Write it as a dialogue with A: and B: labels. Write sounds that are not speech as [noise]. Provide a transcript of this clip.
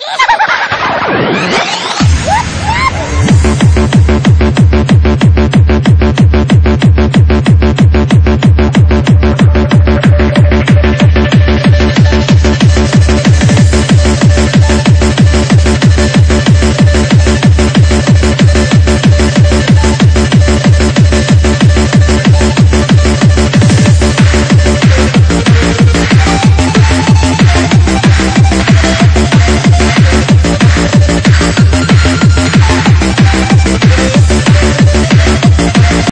A: No! [laughs]